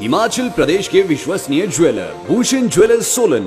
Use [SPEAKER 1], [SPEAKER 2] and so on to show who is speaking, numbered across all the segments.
[SPEAKER 1] हिमाचल प्रदेश के विश्वसनीय jeweller, Bhushan jewellers Solan.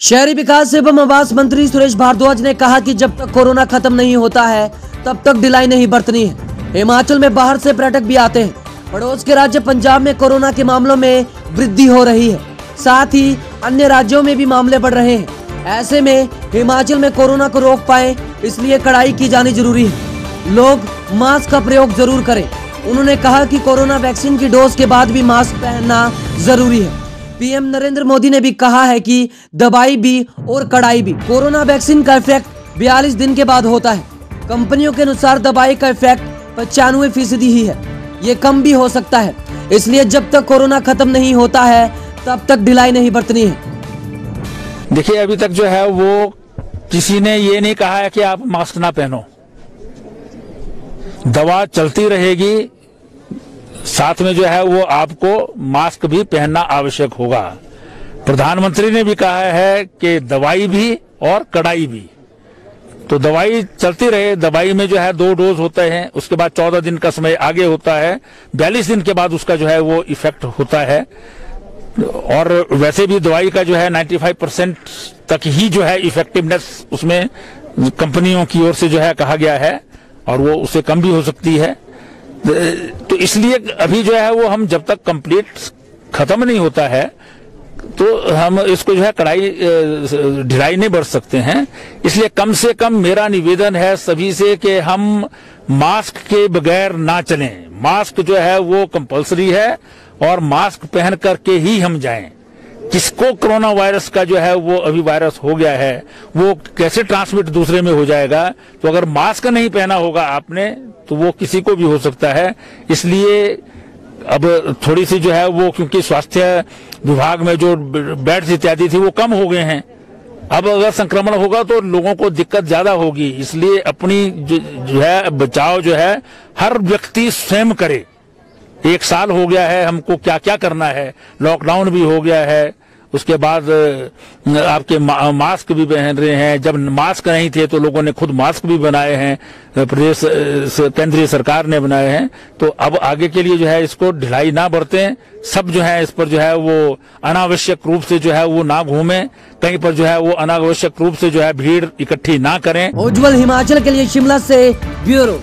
[SPEAKER 2] शहरी विकास एवं आवास मंत्री सुरेश भारद्वाज ने कहा कि जब तक कोरोना खत्म नहीं होता है, तब तक ढिलाई नहीं बरतनी है। हिमाचल में बाहर से पर्यटक भी आते हैं। पड़ोस के राज्य पंजाब में कोरोना के मामलों में वृद्धि हो रही है। साथ ही अन्य राज्यों में भी मामले बढ़ रहे हैं। ऐसे में हिमाचल में कोरोना को रोक पाए, इसलिए कड़ाई की जानी ज़रूरी है। लोग मास्क का प्रयोग ज़रूर करें। उन्होंने कहा कि कोरोना वैक्सीन की डोज के बाद भी मास्क पहनना ज़रूरी है। पीएम नरेंद्र मोदी ने भी कहा है कि दवाई भी और कड़ाई भी। कोरोना वैक्सीन का इफ़ेक्ट 42 दिन के बाद होता है। कंपनियों के अनुसार दवाई का इफ़ेक्ट पचानवे फ़ीसदी ही है। ये कम भी हो सकता है। इसलिए जब तक कोरोना खत्म नहीं होता है, तब तक ढिलाई नहीं बरतनी है।
[SPEAKER 3] देखिए, अभी तक जो है वो किसी ने ये नहीं कहा है कि आप मास्क ना पहनो। दवा चलती रहेगी, साथ में जो है वो आपको मास्क भी पहनना आवश्यक होगा। प्रधानमंत्री ने भी कहा है कि दवाई भी और कड़ाई भी। तो दवाई चलती रहे, दवाई में जो है दो डोज होते हैं, उसके बाद चौदह दिन का समय आगे होता है, बयालीस दिन के बाद उसका जो है वो इफ़ेक्ट होता है। और वैसे भी दवाई का जो है 95 परसेंट तक ही जो है इफेक्टिवनेस उसमें कंपनियों की ओर से जो है कहा गया है। और वो उससे कम भी हो सकती है। तो इसलिए अभी जो है वो हम जब तक कंप्लीट खत्म नहीं होता है तो हम इसको जो है कड़ाई ढिलाई नहीं बढ़ सकते हैं। इसलिए कम से कम मेरा निवेदन है सभी से कि हम मास्क के बगैर ना चलें। मास्क जो है वो कंपलसरी है और मास्क पहन करके ही हम जाएँ। किसको कोरोना वायरस का जो है वो अभी वायरस हो गया है वो कैसे ट्रांसमिट दूसरे में हो जाएगा? तो अगर मास्क नहीं पहना होगा आपने तो वो किसी को भी हो सकता है। इसलिए अब थोड़ी सी जो है वो क्योंकि स्वास्थ्य विभाग में जो बेड्स इत्यादि थी वो कम हो गए हैं। अब अगर संक्रमण होगा तो लोगों को दिक्कत ज़्यादा होगी। इसलिए अपनी जो, जो है बचाव जो है हर व्यक्ति स्वयं करे। एक साल हो गया है हमको क्या क्या करना है? लॉकडाउन भी हो गया है उसके बाद आपके मास्क भी पहन रहे हैं। जब मास्क नहीं थे तो लोगों ने खुद मास्क भी बनाए हैं। प्रदेश केंद्रीय सरकार ने बनाए हैं। तो अब आगे के लिए जो है इसको ढिलाई ना बरते। सब जो है इस पर जो है वो अनावश्यक रूप से जो है वो ना घूमे। कहीं पर जो है वो अनावश्यक रूप से जो है भीड़ इकट्ठी ना करें।
[SPEAKER 2] उज्जवल हिमाचल के लिए शिमला से ब्यूरो।